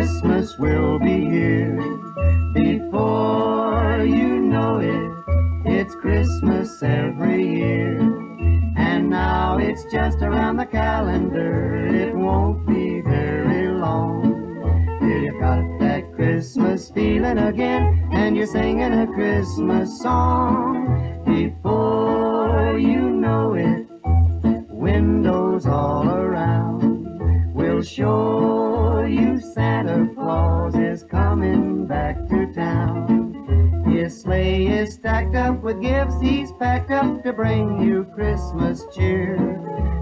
Christmas will be here. Before you know it, it's Christmas every year. And now it's just around the calendar, it won't be very long. Till you've got that Christmas feeling again, and you're singing a Christmas song. Before you know it, windows all around will show you Santa Claus is coming back to town. His sleigh is stacked up with gifts he's packed up to bring you Christmas cheer.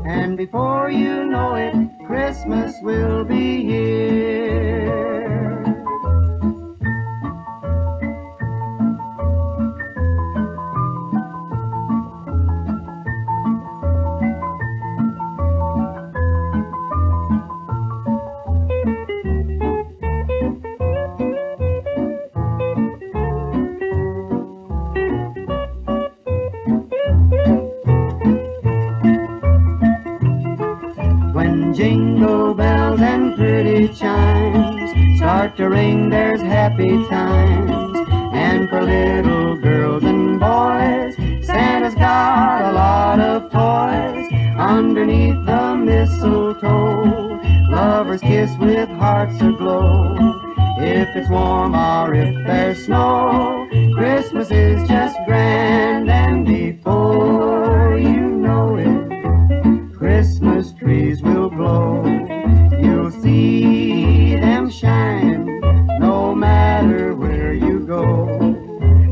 And before you know it, Christmas will be here. When jingle bells and pretty chimes start to ring, there's happy times. And for little girls and boys, Santa's got a lot of toys underneath the mistletoe. Lovers kiss with hearts aglow. If it's warm or if there's snow, Christmas is just Christmas trees will blow. You'll see them shine no matter where you go.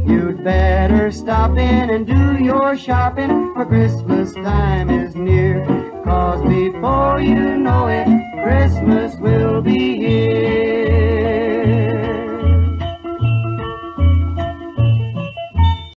You'd better stop in and do your shopping for Christmas time is near. Cause before you know it, Christmas will be here.